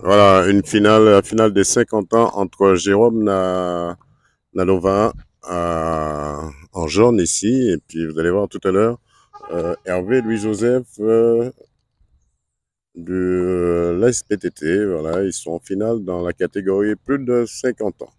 Voilà, une finale, la finale des 50 ans entre Jérôme Nalova euh, en jaune ici, et puis vous allez voir tout à l'heure, euh, Hervé Louis-Joseph euh, de euh, l'SPTT. Voilà, ils sont en finale dans la catégorie plus de 50 ans.